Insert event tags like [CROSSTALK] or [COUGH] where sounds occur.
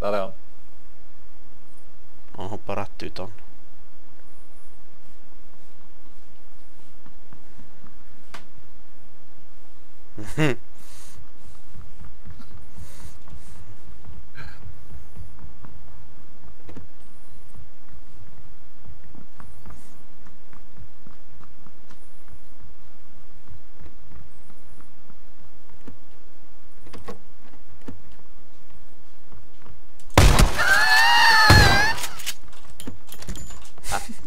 Där är han. Han hoppar rätt ut Mm-hmm. [LAUGHS]